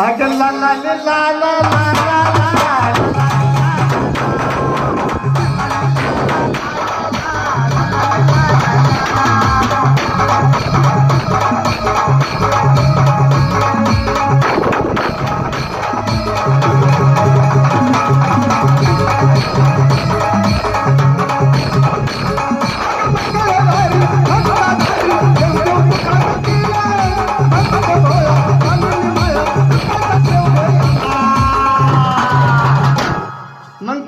I la la la la la la.